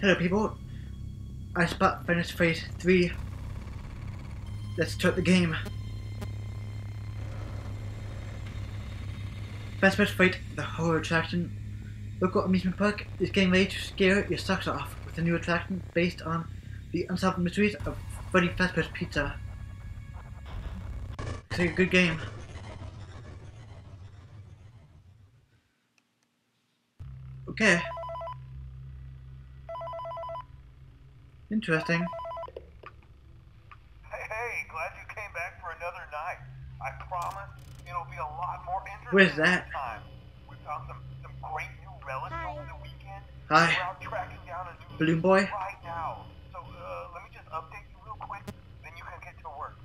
Hello people, I spot finished phase 3. Let's start the game. Fast Fazbear's Fright, the horror attraction. Local amusement park is getting ready to scare your socks off with a new attraction based on the unsolved mysteries of Freddy Fazbear's Pizza. It's a good game. Okay. Interesting. Hey, hey, glad you came back for another night. I promise it'll be a lot more interesting Where's that? this time. We found some, some great new relics Hi. over the weekend. Hi. We're out tracking down a new Balloon Boy? right now. So uh, let me just update you real quick, then you can get to work.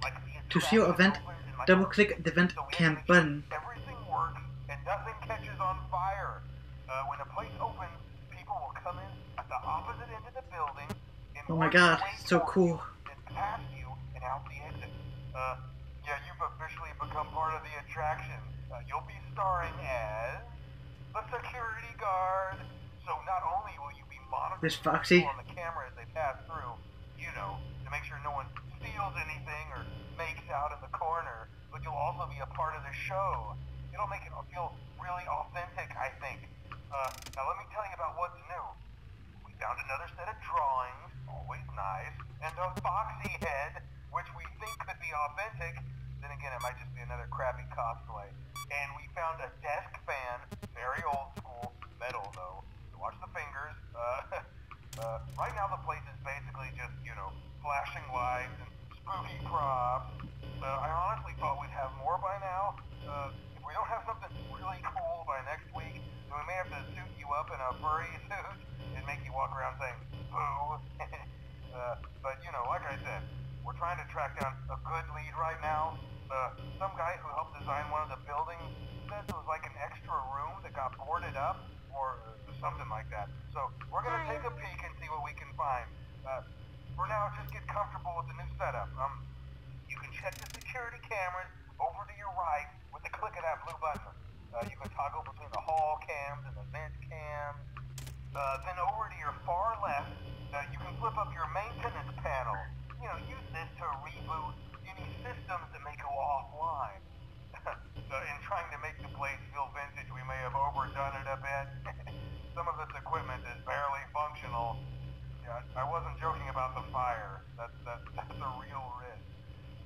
Like To see your event, attraction opens in like double a click the event so we cam button. Everything works and nothing catches on fire. Uh, when a place opens, people will come in at the opposite end of the building. Oh my god, so cool. Uh, This Foxy. on the camera as they pass through, you know, to make sure no one steals anything or makes out in the corner, but you'll also be a part of the show. It'll make it feel really authentic, I think. Uh, now let me tell you about what's new. Found another set of drawings, always nice, and a foxy head, which we think could be authentic. Then again, it might just be another crappy cosplay. And we found a desk fan, very old school, metal though. Watch the fingers. Uh, uh, right now the place is basically just, you know, flashing lights and spooky props. Uh, I honestly thought we'd have more by now. Uh, if we don't have something really cool by next week, we may have to suit you up in a furry suit and make you walk around saying boo. uh, but you know, like I said, we're trying to track down a good lead right now. Uh, some guy who helped design one of the buildings said it was like an extra room that got boarded up or uh, something like that. So we're gonna take a peek and see what we can find. Uh, for now, just get comfortable with the new setup. Um, you can check the security cameras over to your right with the click of that blue button. Uh, you can toggle between the hall cams and the vent cams. Uh, then over to your far left, uh, you can flip up your maintenance panel. You know, use this to reboot any systems that may go offline. so in trying to make the place feel vintage, we may have overdone it a bit. Some of this equipment is barely functional. Yeah, I wasn't joking about the fire. That's, that's, that's a real risk.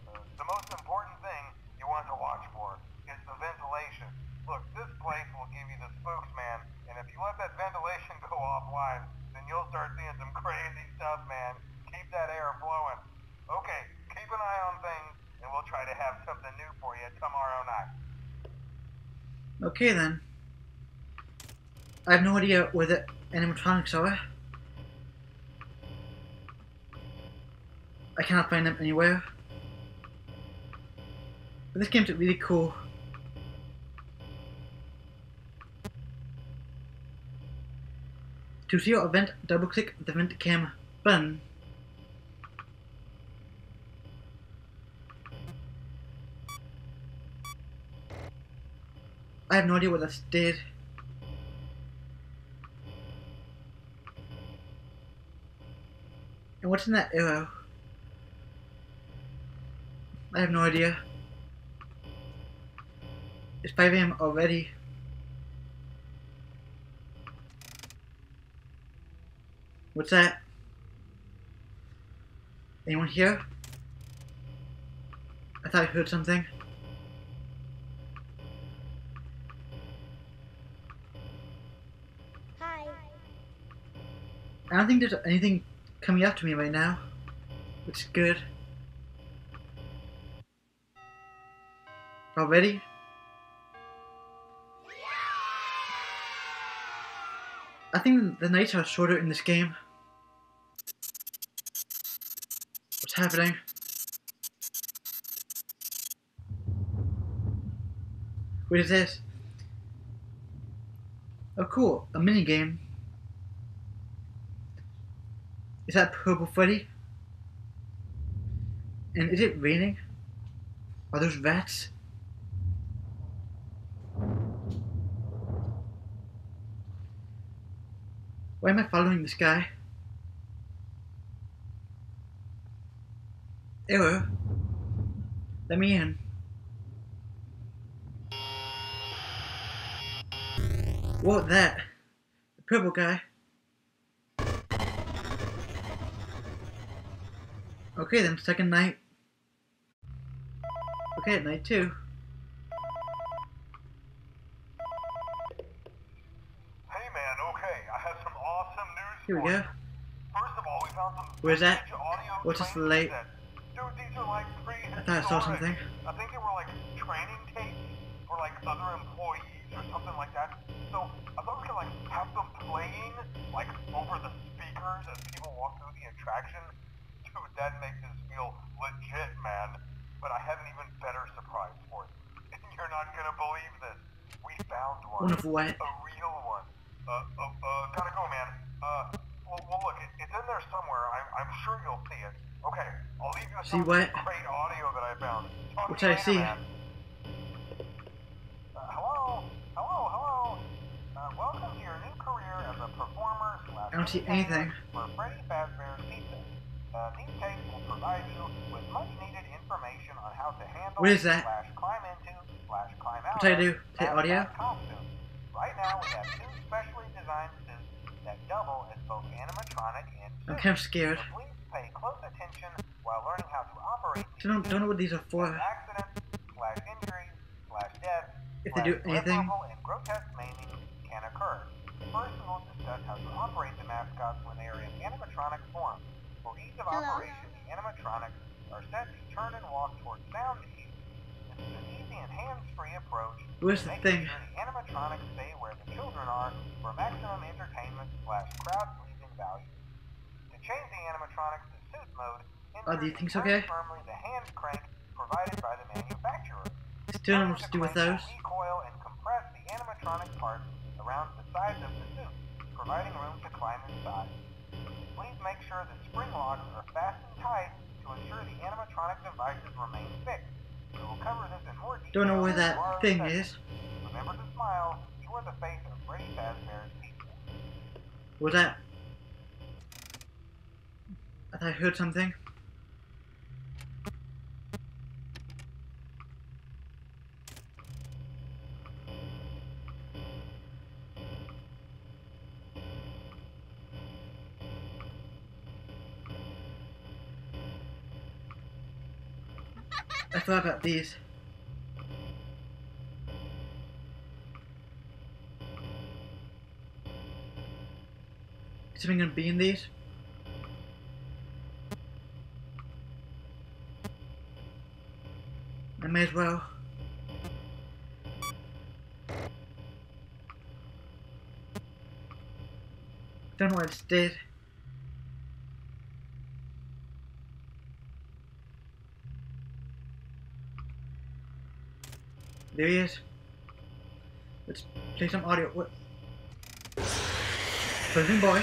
Uh, the most important thing you want to watch for is the ventilation. Look, this place will give you the spooks, man. And if you let that ventilation go offline, then you'll start seeing some crazy stuff, man. Keep that air flowing. Okay, keep an eye on things, and we'll try to have something new for you tomorrow night. Okay then. I have no idea where the animatronics are. I cannot find them anywhere. But this game's really cool. To see your event, double click the event cam button. I have no idea what this did. And what's in that arrow? I have no idea. It's 5 a.m. already. What's that? Anyone here? I thought I heard something. Hi. I don't think there's anything coming up to me right now. Which is good. Already? I think the nights are shorter in this game. What's happening? What is this? Oh cool, a mini game. Is that Purple Freddy? And is it raining? Are those rats? Why am I following this guy? Error. Let me in. What that? The purple guy. Okay then, second night. Okay, night two. Hey man, okay, I have some awesome news Here we for go. First of all, we found some Where's that? What's this late? Dude, these are like I thought I saw something. I think they were like training tapes for like other employees or something like that. So I thought we could like have them playing like over the speakers as people walk through the attraction. Dude, that makes us feel legit, man. But I have an even better surprise for you. You're not gonna believe this. We found one. One of what? A real one. Uh, uh, uh, gotta go, man. Uh, well, well look, it, it's in there somewhere. I'm, I'm sure you'll see it. Okay, I'll leave you See what? great audio that I found. Talk What to you did I see? man. Uh, hello? Hello, hello? Uh, welcome to your new career as a performer I don't see anything. for Freddy Fazbear's Pizza. Uh, these tapes will provide you with much needed information on how to handle What is that? slash climb into slash climb out What do I do? Take audio? Right now we have two specially designed suits that double as both animatronic and I'm kind of scared. So please pay close attention while learning how to operate these Don't don't know what these are for. as slash injuries slash death If they do anything. and grotesque maiming can occur. First, we will discuss how to operate the mascots when they are in animatronic form. For ease of Hello. operation, the animatronics are set to turn and walk towards sound Where's the thing? the animatronics stay where the children are for maximum entertainment slash crowd-pleasing value. To change the animatronics to suit mode, Are these insert things and okay? firmly the hand crank provided by the manufacturer. Don't what to do with those. Recoil and compress the animatronic parts around the sides of the suit, providing room to climb inside. Please make sure the spring locks are fastened tight to ensure the animatronic devices remain fixed. We will cover this in more detail. Don't know where that thing is. Remember to smile. You are the face of Freddy Fazbear's Pizza. What's that? I thought I heard something. I thought about these. Is something gonna be in these? I may as well. Don't know what I just did. There he is. Let's play some audio. What? Breathing boy.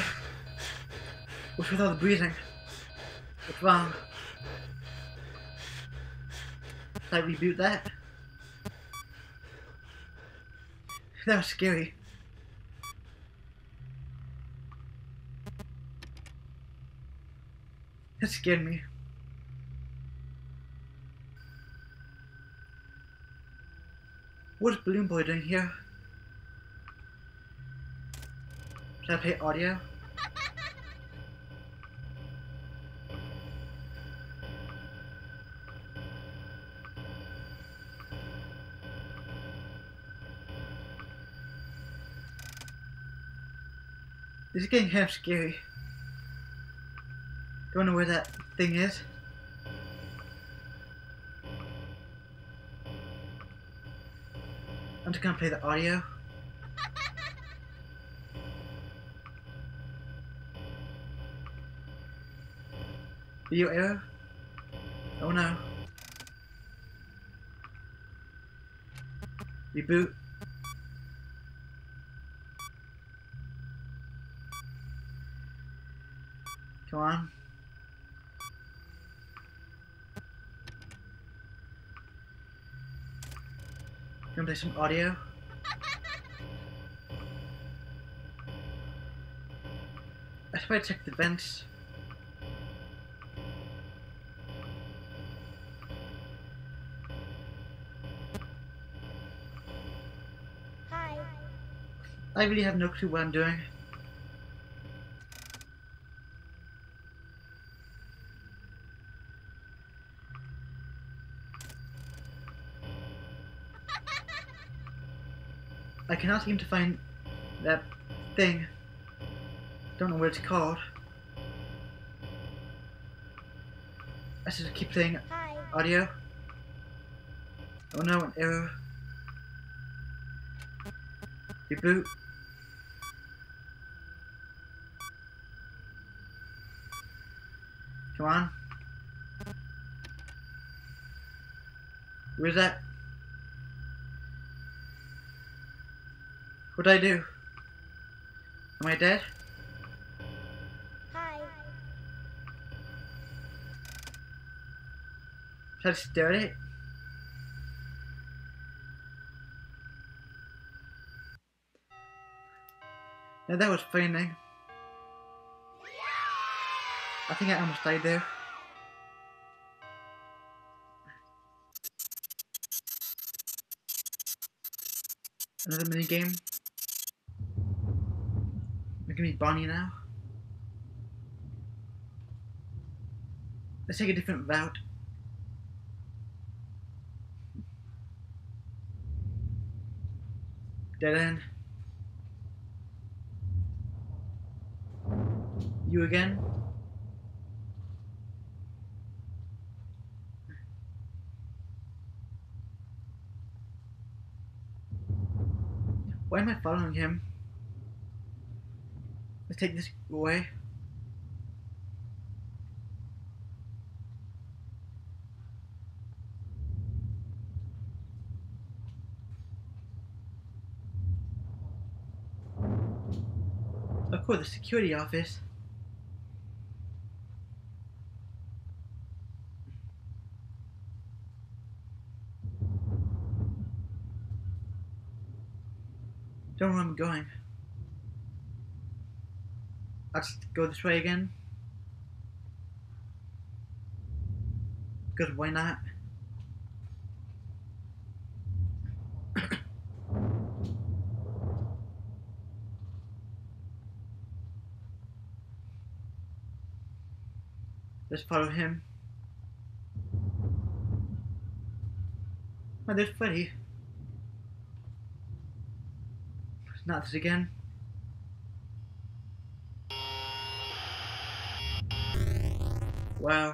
What's with all the breathing? What's wrong? Should I reboot that? That was scary. That scared me. What's Balloon Boy doing here? Should I play audio? This is getting half scary. Don't know where that thing is. I'm just gonna play the audio. Video error? Oh no. Reboot. Come on. Gonna play some audio. I should probably check the vents. Hi. I really have no clue what I'm doing. I cannot seem to find that thing. Don't know what it's called. I should keep playing Hi. audio. Oh no, an error. Reboot. Come on. Where's that? What did I do? Am I dead? Hi. Should I stare at it? Now that was frightening. I think I almost died there. Another mini game. We're gonna Bonnie now. Let's take a different route. Dead end. You again? Why am I following him? Let's take this away. Of course, the security office. Don't know where I'm going. Just go this way again. Because why not? Let's follow him. Oh, there's Freddy. Not this again. Wow.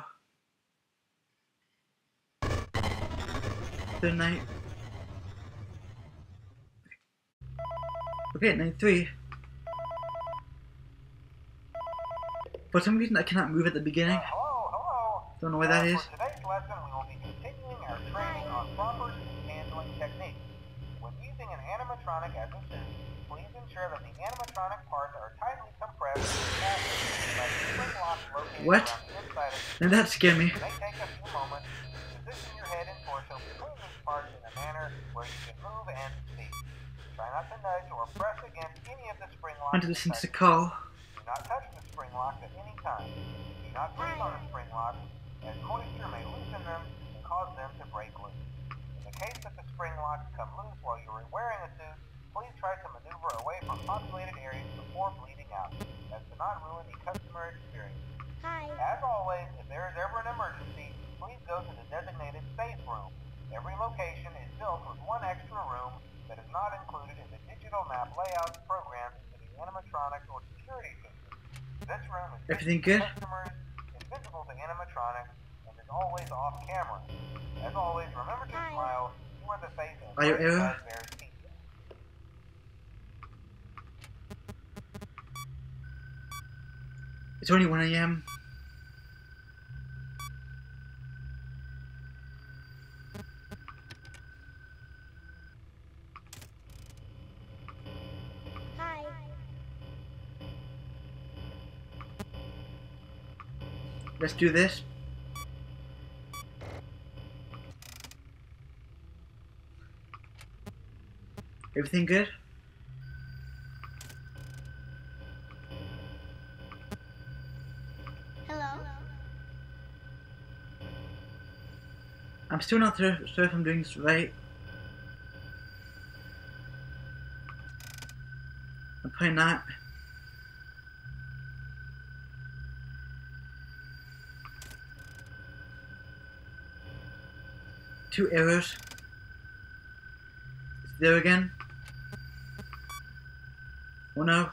Third night. Okay, night three. For some reason, I cannot move at the beginning. Uh, hello, hello. Don't know why that Uh, is. Today's lesson, we will be continuing our training on proper handling techniques. When using an animatronic as a suit, please ensure that the animatronic parts are tightly compressed and by the located What? Around the inside of the Now that scared me. It may take a few moments to position your head and torso between these parts in a manner where you can move and speak. Try not to nudge or press against any of the spring I locks. want to listen to the call. do not touch the spring locks at any time. Do not breathe on the spring locks, as moisture may loosen them and cause them to break loose. In the case that the spring locks come loose while you are wearing a suit, please try to maneuver away from populated areas before bleeding out, as to not ruin the customer experience. Hi. As always, if there is ever an emergency, please go to the designated safe room. Every location is built with one extra room that is not included in the digital map programmed into the animatronics or security system. This room is Everything good? customers, invisible to animatronics, and is always off camera. As always, remember to Hi. smile. You are the face of Are you ill? Pizza. It's only 1 a.m. Let's do this. Everything good? Hello. I'm still not sure if I'm doing this right. I'm probably not. Two arrows. It's there again. Oh no.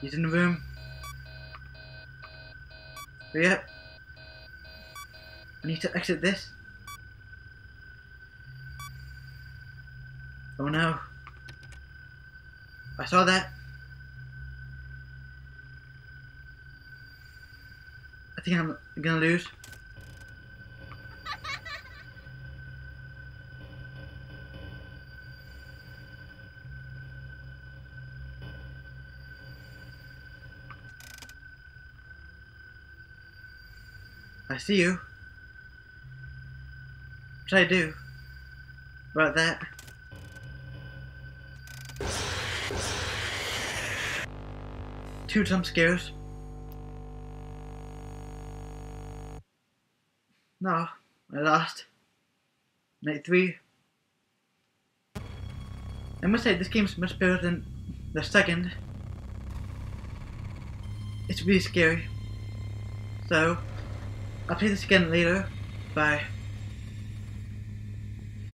He's in the room. Oh, yep. I need to exit this. Oh no. I saw that. I think I'm gonna lose. I see you. What I do about that? Two jump scares. No, I lost. Night three. I must say, this game's much better than the second. It's really scary. So, I'll play this again later. Bye.